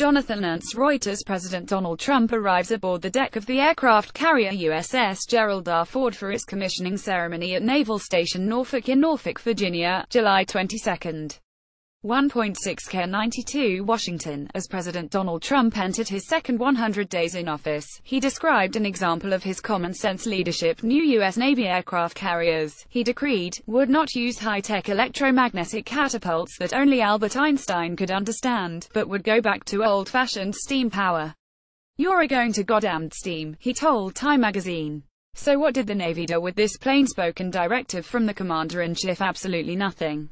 Jonathan Ernst Reuters President Donald Trump arrives aboard the deck of the aircraft carrier USS Gerald R. Ford for its commissioning ceremony at Naval Station Norfolk in Norfolk, Virginia, July 22. 1.6 K 92 Washington. As President Donald Trump entered his second 100 days in office, he described an example of his common-sense leadership. New U.S. Navy aircraft carriers, he decreed, would not use high-tech electromagnetic catapults that only Albert Einstein could understand, but would go back to old-fashioned steam power. You're going to goddamned steam, he told Time magazine. So what did the Navy do with this plain-spoken directive from the Commander-in-Chief? Absolutely nothing.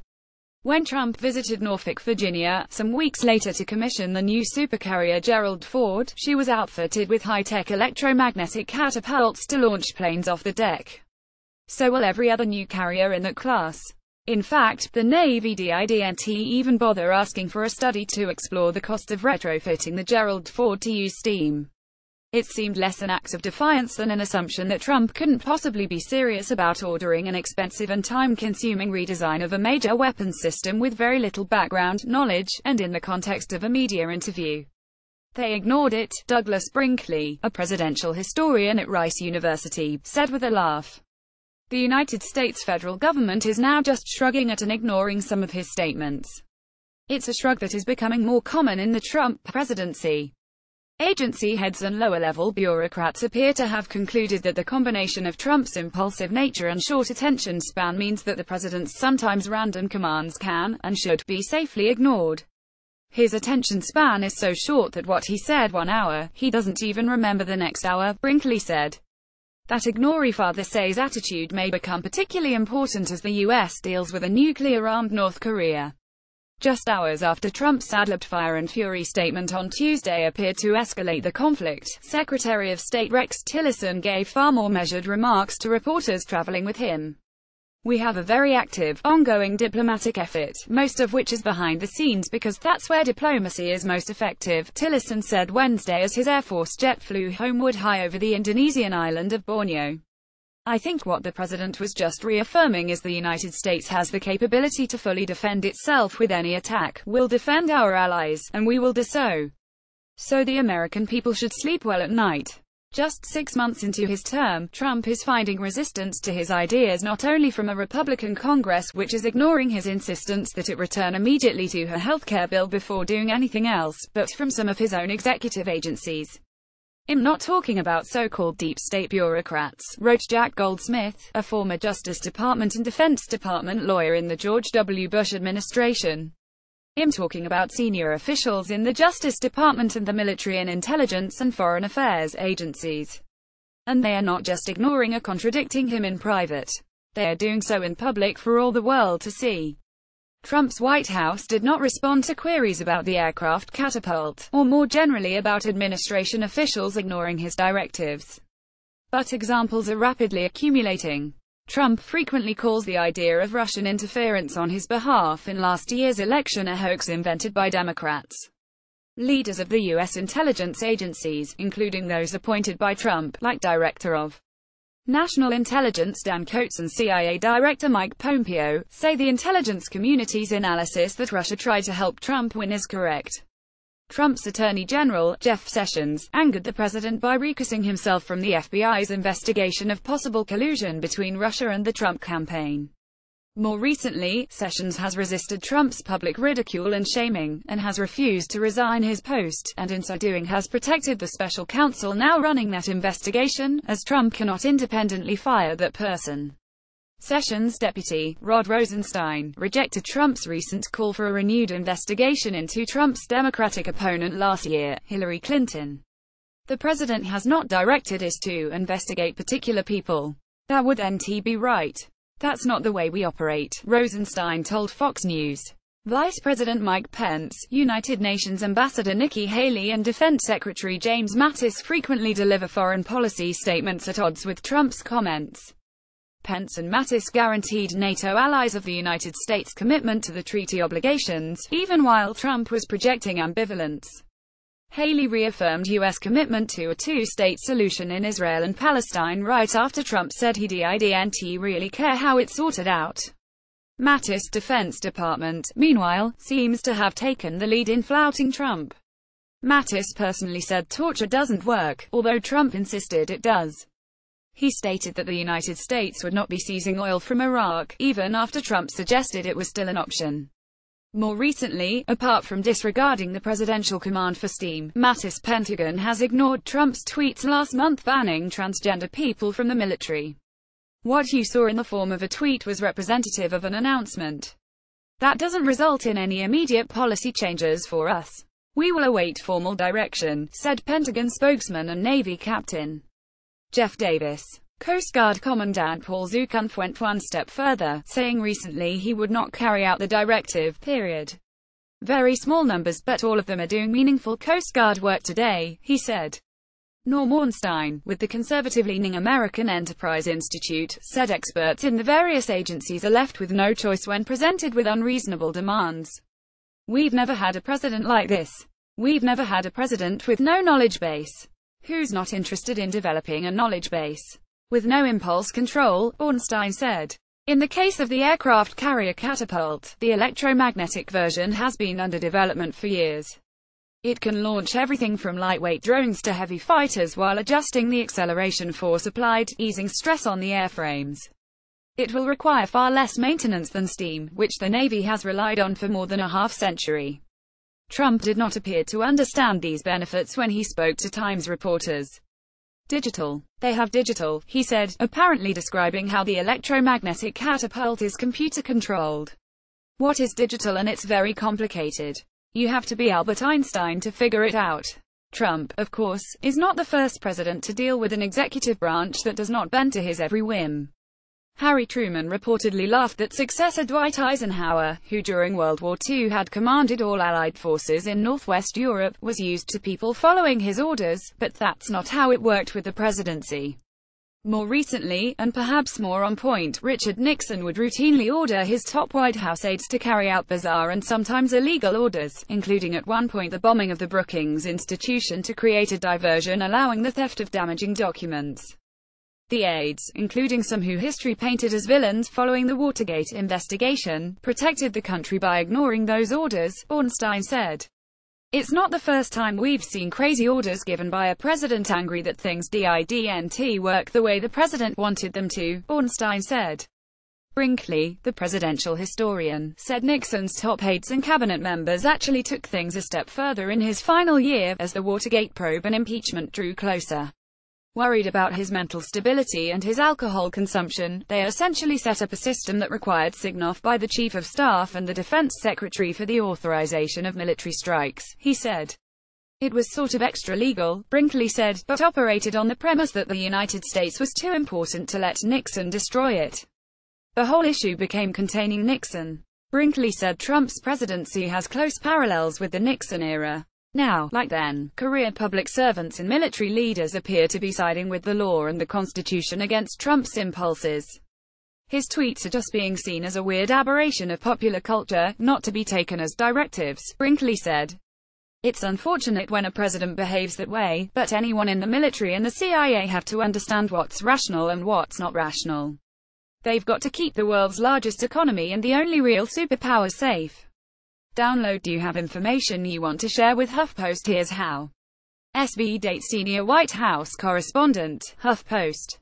When Trump visited Norfolk, Virginia, some weeks later to commission the new supercarrier Gerald Ford, she was outfitted with high-tech electromagnetic catapults to launch planes off the deck. So will every other new carrier in that class. In fact, the Navy didn't even bother asking for a study to explore the cost of retrofitting the Gerald Ford to use steam. It seemed less an act of defiance than an assumption that Trump couldn't possibly be serious about ordering an expensive and time-consuming redesign of a major weapons system with very little background knowledge, and in the context of a media interview. They ignored it, Douglas Brinkley, a presidential historian at Rice University, said with a laugh. The United States federal government is now just shrugging at and ignoring some of his statements. It's a shrug that is becoming more common in the Trump presidency. Agency heads and lower-level bureaucrats appear to have concluded that the combination of Trump's impulsive nature and short attention span means that the president's sometimes random commands can, and should, be safely ignored. His attention span is so short that what he said one hour, he doesn't even remember the next hour, Brinkley said. That ignore father says attitude may become particularly important as the U.S. deals with a nuclear-armed North Korea. Just hours after Trump's ad-libbed fire and fury statement on Tuesday appeared to escalate the conflict, Secretary of State Rex Tillerson gave far more measured remarks to reporters traveling with him. We have a very active, ongoing diplomatic effort, most of which is behind the scenes because that's where diplomacy is most effective, Tillerson said Wednesday as his Air Force jet flew homeward high over the Indonesian island of Borneo. I think what the president was just reaffirming is the United States has the capability to fully defend itself with any attack, We'll defend our allies, and we will do so. So the American people should sleep well at night. Just six months into his term, Trump is finding resistance to his ideas not only from a Republican Congress which is ignoring his insistence that it return immediately to her healthcare bill before doing anything else, but from some of his own executive agencies. I'm not talking about so-called deep state bureaucrats, wrote Jack Goldsmith, a former Justice Department and Defense Department lawyer in the George W. Bush administration. I'm talking about senior officials in the Justice Department and the military and intelligence and foreign affairs agencies. And they are not just ignoring or contradicting him in private. They are doing so in public for all the world to see. Trump's White House did not respond to queries about the aircraft catapult, or more generally about administration officials ignoring his directives. But examples are rapidly accumulating. Trump frequently calls the idea of Russian interference on his behalf in last year's election a hoax invented by Democrats. Leaders of the U.S. intelligence agencies, including those appointed by Trump, like Director of National Intelligence Dan Coats and CIA Director Mike Pompeo, say the intelligence community's analysis that Russia tried to help Trump win is correct. Trump's Attorney General, Jeff Sessions, angered the president by recusing himself from the FBI's investigation of possible collusion between Russia and the Trump campaign. More recently, Sessions has resisted Trump's public ridicule and shaming, and has refused to resign his post, and in so doing has protected the special counsel now running that investigation, as Trump cannot independently fire that person. Sessions deputy, Rod Rosenstein, rejected Trump's recent call for a renewed investigation into Trump's Democratic opponent last year, Hillary Clinton. The president has not directed us to investigate particular people. That would NT be right. That's not the way we operate, Rosenstein told Fox News. Vice President Mike Pence, United Nations Ambassador Nikki Haley and Defense Secretary James Mattis frequently deliver foreign policy statements at odds with Trump's comments. Pence and Mattis guaranteed NATO allies of the United States commitment to the treaty obligations, even while Trump was projecting ambivalence. Haley reaffirmed U.S. commitment to a two-state solution in Israel and Palestine right after Trump said he didn't really care how it's sorted out. Mattis' Defense Department, meanwhile, seems to have taken the lead in flouting Trump. Mattis personally said torture doesn't work, although Trump insisted it does. He stated that the United States would not be seizing oil from Iraq, even after Trump suggested it was still an option. More recently, apart from disregarding the presidential command for steam, Mattis Pentagon has ignored Trump's tweets last month banning transgender people from the military. What you saw in the form of a tweet was representative of an announcement. That doesn't result in any immediate policy changes for us. We will await formal direction, said Pentagon spokesman and Navy captain Jeff Davis. Coast Guard Commandant Paul Zukunft went one step further, saying recently he would not carry out the directive, period. Very small numbers but all of them are doing meaningful Coast Guard work today, he said. Norm Ornstein, with the conservative-leaning American Enterprise Institute, said experts in the various agencies are left with no choice when presented with unreasonable demands. We've never had a president like this. We've never had a president with no knowledge base. Who's not interested in developing a knowledge base? With no impulse control, Ornstein said. In the case of the aircraft carrier catapult, the electromagnetic version has been under development for years. It can launch everything from lightweight drones to heavy fighters while adjusting the acceleration force applied, easing stress on the airframes. It will require far less maintenance than steam, which the Navy has relied on for more than a half century. Trump did not appear to understand these benefits when he spoke to Times reporters. Digital. They have digital, he said, apparently describing how the electromagnetic catapult is computer-controlled. What is digital and it's very complicated. You have to be Albert Einstein to figure it out. Trump, of course, is not the first president to deal with an executive branch that does not bend to his every whim. Harry Truman reportedly laughed that successor Dwight Eisenhower, who during World War II had commanded all Allied forces in Northwest Europe, was used to people following his orders, but that's not how it worked with the presidency. More recently, and perhaps more on point, Richard Nixon would routinely order his top White House aides to carry out bizarre and sometimes illegal orders, including at one point the bombing of the Brookings Institution to create a diversion allowing the theft of damaging documents. The aides, including some who history painted as villains following the Watergate investigation, protected the country by ignoring those orders, Ornstein said. It's not the first time we've seen crazy orders given by a president angry that things didn't work the way the president wanted them to, Ornstein said. Brinkley, the presidential historian, said Nixon's top aides and cabinet members actually took things a step further in his final year, as the Watergate probe and impeachment drew closer. Worried about his mental stability and his alcohol consumption, they essentially set up a system that required sign-off by the Chief of Staff and the Defense Secretary for the authorization of military strikes, he said. It was sort of extra-legal, Brinkley said, but operated on the premise that the United States was too important to let Nixon destroy it. The whole issue became containing Nixon. Brinkley said Trump's presidency has close parallels with the Nixon era. Now, like then, career public servants and military leaders appear to be siding with the law and the Constitution against Trump's impulses. His tweets are just being seen as a weird aberration of popular culture, not to be taken as directives, Brinkley said. It's unfortunate when a president behaves that way, but anyone in the military and the CIA have to understand what's rational and what's not rational. They've got to keep the world's largest economy and the only real superpower safe. Download Do you have information you want to share with HuffPost? Here's how. S.V. date senior White House correspondent, HuffPost.